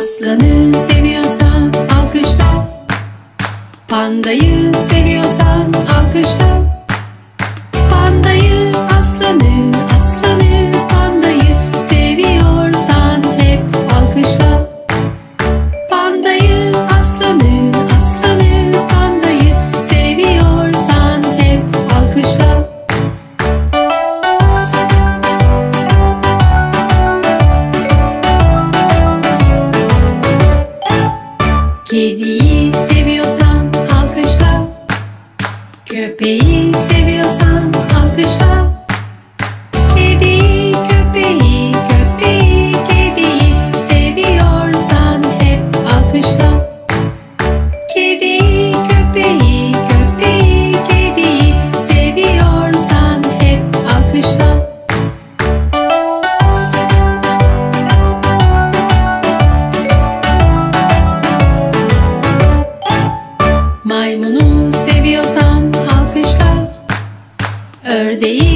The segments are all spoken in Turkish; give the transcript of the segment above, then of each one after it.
aslanım Kediyi seviyorsan alkışla. Köpeği DI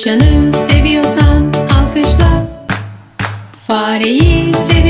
Tavşanı seviyorsan alkışla. Fareyi seviyorsan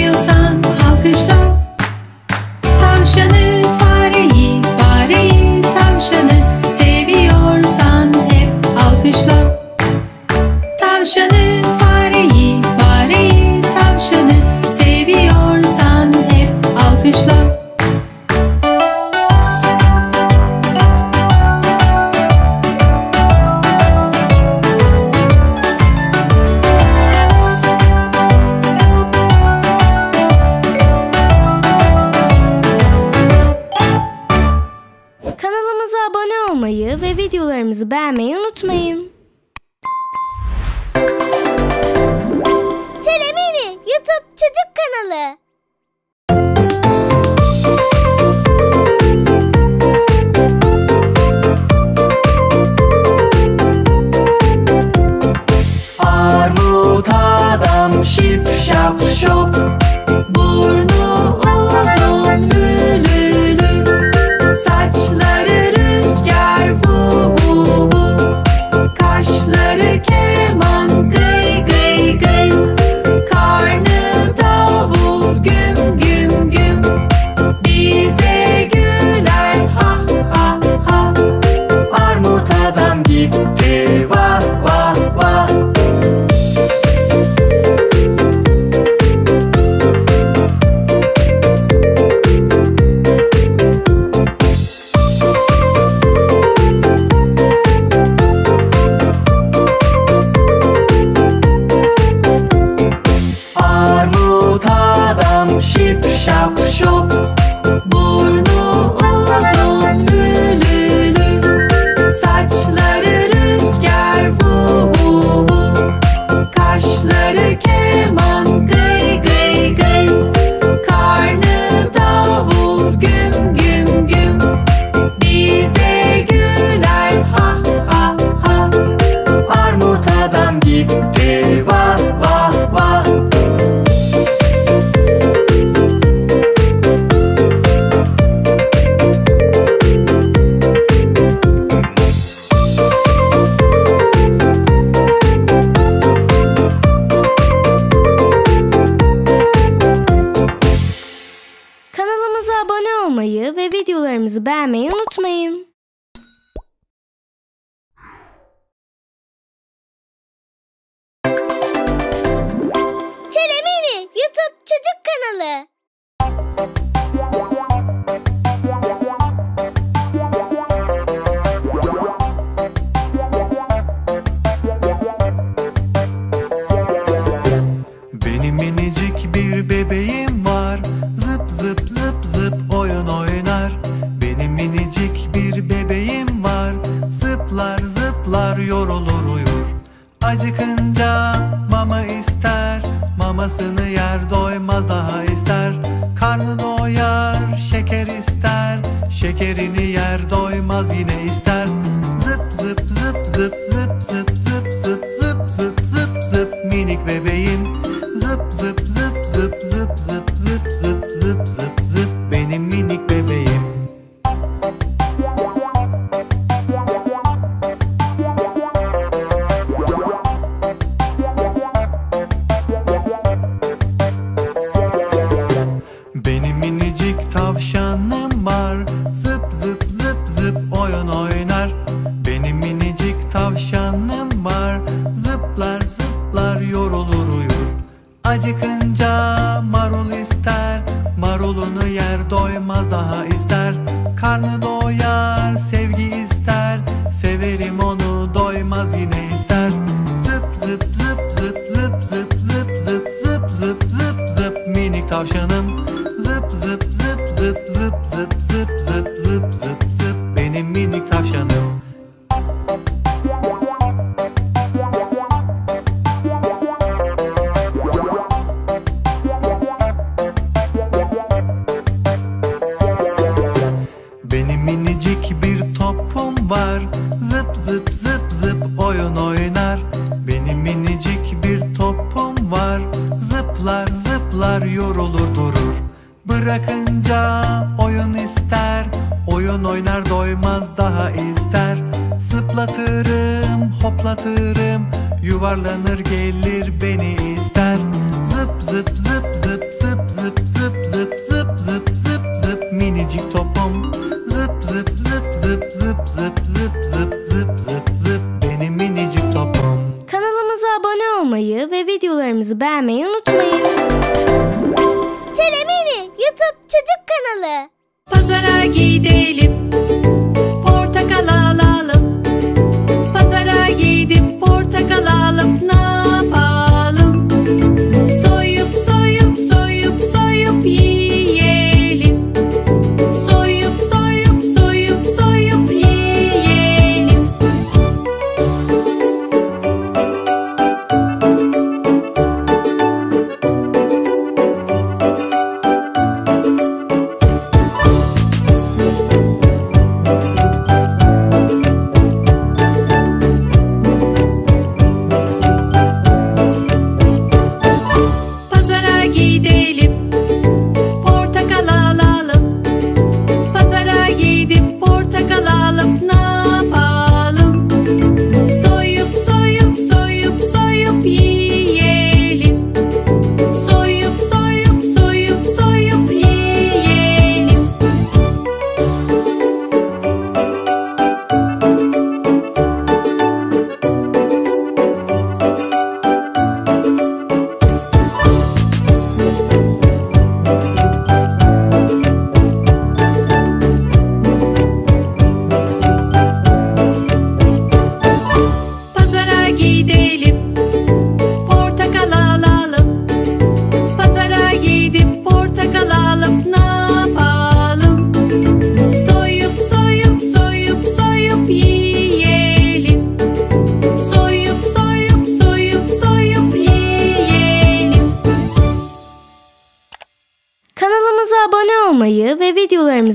olmayı ve videolarımızı beğenmeyi unutmayın. Telemini YouTube Çocuk kanalı. Minicik bir bebeğim var. Zıplar zıplar yorulur uyur. Acıkınca mama ister Mamasını yer doyur Yolunu yer doymaz daha ister Karnı doyar sevgi ister Severim onu doymaz yine ister Zıp zıp zıp zıp zıp zıp zıp zıp zıp zıp zıp zıp minik tavşanım Zıp zıp zıp zıp zıp zıp zıp zıp zıp zıp zıp benim minik oynar. Benim minicik bir topum var. Zıplar zıplar yorulur durur. Bırakınca oyun ister. Oyun oynar doymaz daha ister. Zıplatırım hoplatırım. Yuvarlanır gelir beni Pazara gidelim.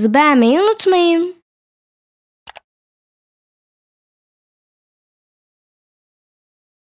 kanalımızı beğenmeyi unutmayın.